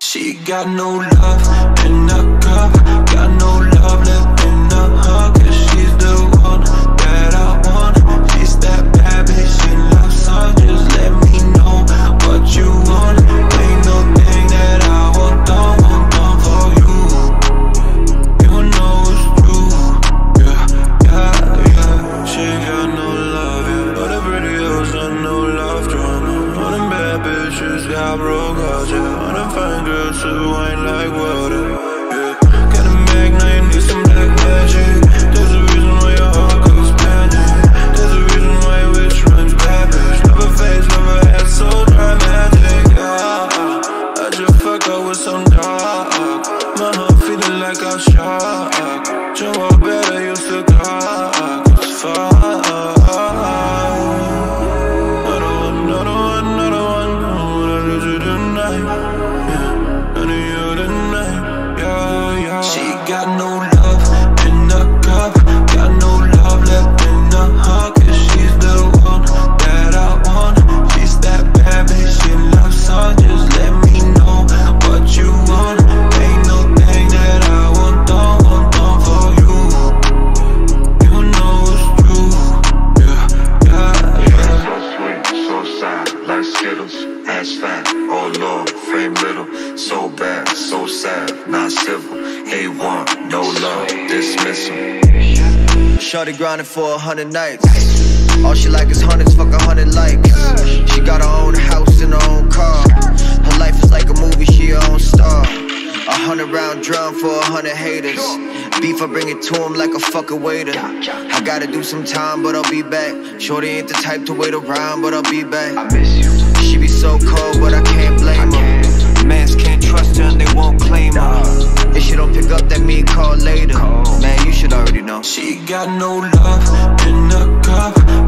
She got no love in the cup, got no love bitches got broke hearts, yeah. All them fine girls who ain't like water, yeah. Got a mag, now you need some black magic. There's a reason why your heart goes panic. There's a reason why your wish runs bitch. Never face, never had so dramatic, yeah. I just fuck up with some dog. My heart feeling like I'm shocked. Joe, ass oh lord, frame little, so bad, so sad, not civil, A1, no love, dismissal. Shorty grinding for a hundred nights. All she like is hundreds, fuck a hundred likes. She got her own house and her own car. Her life is like a movie, she her own star. A hundred round drum for a hundred haters. Beef, I bring it to him like a fucking waiter. I gotta do some time, but I'll be back. Shorty ain't the type to wait around, but I'll be back. I miss you. She be so cold, but She got no love in the cup,